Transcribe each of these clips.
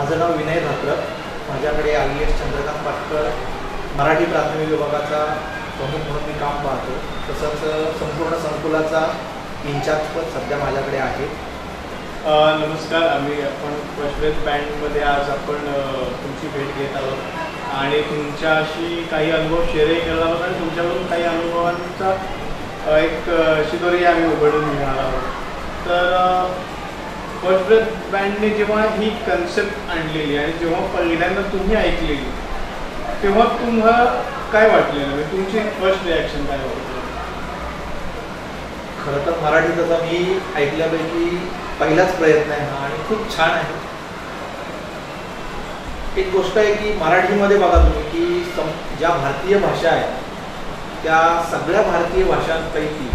माझं नाव विनय धात्रक माझ्याकडे I S Chandrakant Patkar Marathi प्राथमिक विभागाचा प्रमुख म्हणून मी काम पाहतो. तसंच संपूर्ण संकुलाचा इन्चार्ज सध्या माझ्याकडे आहे. नमस्कार. आम्ही आपण पशवेत बँडमध्ये आज आपण तुमची भेट घेत आहोत. आणि तुमच्याशी काही अनुभव शेअरही करणार आहोत आणि तुमच्याकडून काही अनुभवांचा एक शिदोरी आम्ही उघडून घेणार आहोत. तर पशवेत बँडने जेव्हा ही कन्सेप्ट आणलेली आणि जेव्हा पहिल्यांदा तुम्ही ऐकलेली तेव्हा तुम्हाला काय वाटलेलं? म्हणजे तुमची फर्स्ट रिॲक्शन काय होतं? खरं तर मराठी तसा मी ऐकल्यापैकी पहिलाच प्रयत्न आहे हा आणि खूप छान आहे. एक गोष्ट आहे की मराठीमध्ये बघा तुम्ही की सम ज्या भारतीय भाषा आहेत त्या सगळ्या भारतीय भाषांपैकी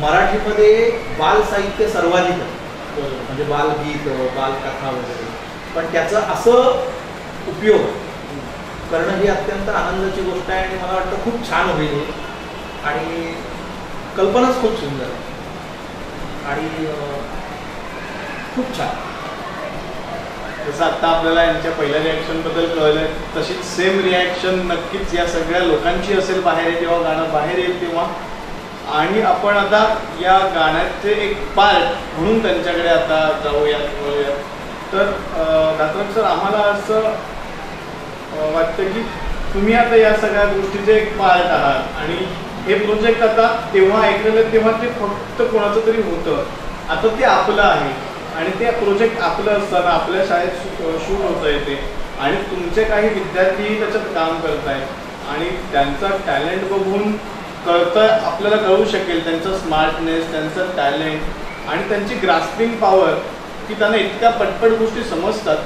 मराठीमध्ये बाल साहित्य सर्वाधिक आहे. म्हणजे बालगीत बालकथा वगैरे. पण त्याचं असं उपयोग करणं ही अत्यंत आनंदाची गोष्ट आहे आणि मला वाटतं खूप छान होईल. आणि कल्पनाच खूप सुंदर. आहे आणि खूप छान. जसं आता आपल्याला यांच्या पहिल्या रिॲक्शनबद्दल कळलं तशीच सेम रिॲक्शन नक्कीच या सगळ्या लोकांची असेल बाहेर जेव्हा गाणं बाहेर येईल तेव्हा. आणि आपण आता या गाण्याचे एक पार्ट म्हणून त्यांच्याकडे आता जाऊयात बोलूयात. तर अं, सर आम्हाला असं वाटतं की तुम्ही आता या सगळ्या गोष्टीचे एक पार्ट आहात. आणि हे प्रोजेक्ट आता तेव्हा ऐकलेलं तेव्हा ते फक्त कोणाचं तरी होतं. आता ते आपलं आहे. आणि ते प्रोजेक्ट आपलं असताना आपल्या शाळेत शूट होतं येते आणि तुमचे काही विद्यार्थी त्याच्यात काम करत आहेत आणि त्यांचा टॅलेंट बघून कळतं आपल्याला कळू शकेल त्यांचं स्मार्टनेस त्यांचं टॅलेंट आणि त्यांची ग्रास्पिंग पॉवर की त्यांना इतक्या पटपट गोष्टी समजतात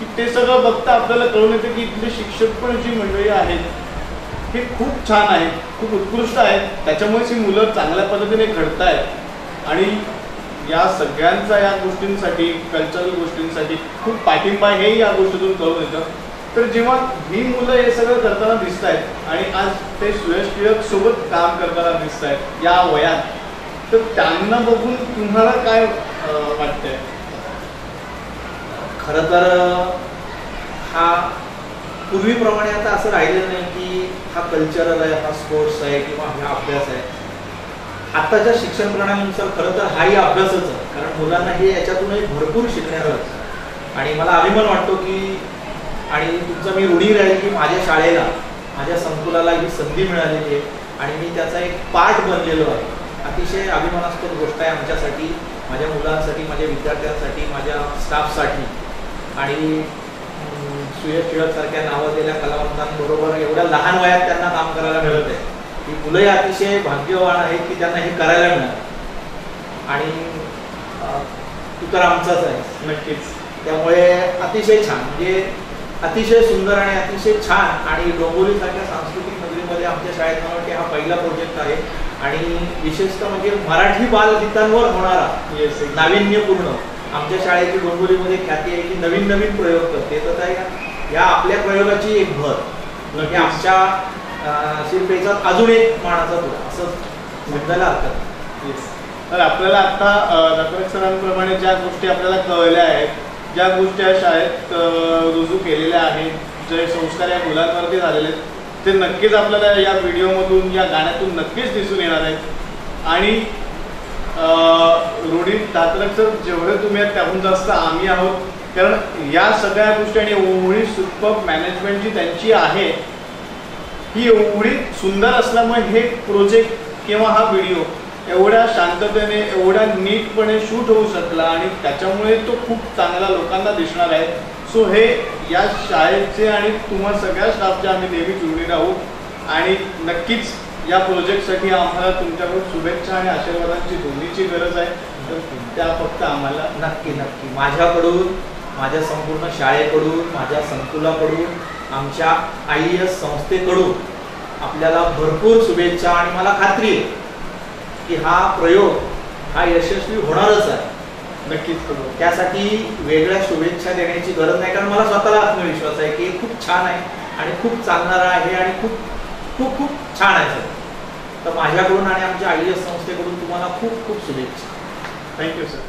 की ते सगळं बघता आपल्याला कळून येतं की इथले शिक्षक पण जी मंडळी आहेत. हे खूप छान आहेत खूप उत्कृष्ट आहेत त्याच्यामुळेच ही मुलं चांगल्या पद्धतीने घडत आहेत आणि या सगळ्यांचा या गोष्टींसाठी कल्चरल गोष्टींसाठी खूप पाठिंबा हेही या गोष्टीतून कळून येतं. तर जेव्हा ही मुलं हे सगळं करताना दिसत आहेत आणि आज ते सुयश टिळक सोबत काम करताना दिसत आहेत या वयात. तर त्यांना बघून तुम्हाला काय वाटतंय? खरं तर हा पूर्वीप्रमाणे आता असं राहिलेलं नाही की हा कल्चरल आहे हा स्पोर्ट्स आहे किंवा हा अभ्यास आहे. आत्ताच्या शिक्षण प्रणालीनुसार खरं तर हाही अभ्यासच आहे. कारण मुलांना हे याच्यातूनही भरपूर शिकणारच आणि मला अभिमान वाटतो की आणि तुमचा मी ऋणी राहील की माझ्या शाळेला माझ्या संकुलाला ही संधी मिळालेली आहे आणि मी त्याचा एक पार्ट बनलेलो आहे. अतिशय अभिमानास्पद गोष्ट आहे आमच्यासाठी माझ्या मुलांसाठी माझ्या विद्यार्थ्यांसाठी माझ्या स्टाफसाठी. आणि सुयश टिळकसारख्या नावाजलेल्या कलावंतांबरोबर एवढ्या लहान वयात त्यांना काम करायला मिळत आहे. ही मुलंही अतिशय भाग्यवान आहेत की त्यांना हे करायला मिळालं. आणि तू तर आमचाच आहे नक्कीच. त्यामुळे अतिशय छान. म्हणजे अतिशय सुंदर आणि अतिशय छान आणि डोंबिवलीसारख्या सांस्कृतिक नगरीमध्ये आमच्या शाळेत मला वाटते हा पहिला प्रोजेक्ट आहे. आणि विशेषतः म्हणजे मराठी बालगीतांवर होणारा नाविन्यपूर्ण आमच्या शाळेची डोंबिवलीमध्ये ख्याती आहे की नवीन नवीन प्रयोग करते. तर त्या या आपल्या प्रयोगाची एक भर. म्हणजे आमच्या शिल्पेचा अजून एक मानाचा तुरा असं समजायला हरकत. येस तर आपल्याला आता सरांप्रमाणे ज्या गोष्टी आपल्याला कळल्या आहेत ज्या गोष्टी या शाळेत रुजू केलेल्या आहेत जे संस्कार या मुलांवरती झालेले आहेत ते नक्कीच आपल्याला या व्हिडिओमधून या गाण्यातून नक्कीच दिसून येणार आहेत. आणि रूढीत दातरक जेवढे तुम्ही आहेत त्याहून जास्त आम्ही आहोत. कारण या सगळ्या गोष्टी आणि एवढी सुपर मॅनेजमेंट जी त्यांची आहे ही एवढी सुंदर असल्यामुळे हे प्रोजेक्ट किंवा हा व्हिडिओ एवढ्या शांततेने एवढ्या नीटपणे शूट होऊ शकला आणि त्याच्यामुळे तो खूप चांगला लोकांना दिसणार आहे. सो हे या शाळेचे आणि तुम्हा सगळ्या स्टाफचे आम्ही नेहमी जुळलेले आहोत आणि नक्कीच या प्रोजेक्टसाठी आम्हाला तुमच्याकडून शुभेच्छा आणि आशीर्वादांची दोन्हीची गरज आहे. तर त्या फक्त आम्हाला नक्की नक्की. माझ्याकडून माझ्या संपूर्ण शाळेकडून माझ्या संकुलाकडून आमच्या आय एस संस्थेकडून आपल्याला भरपूर शुभेच्छा आणि मला खात्री आहे. की हा प्रयोग हा यशस्वी होणारच आहे. नक्कीच करू त्यासाठी वेगळ्या शुभेच्छा देण्याची गरज नाही कारण मला स्वतःला आत्मविश्वास आहे की हे खूप छान आहे आणि खूप चालणारं आहे आणि खूप खूप खूप छान आहे सर. तर माझ्याकडून आणि आमच्या आय एस संस्थेकडून तुम्हाला खूप खूप शुभेच्छा. Thank you sir.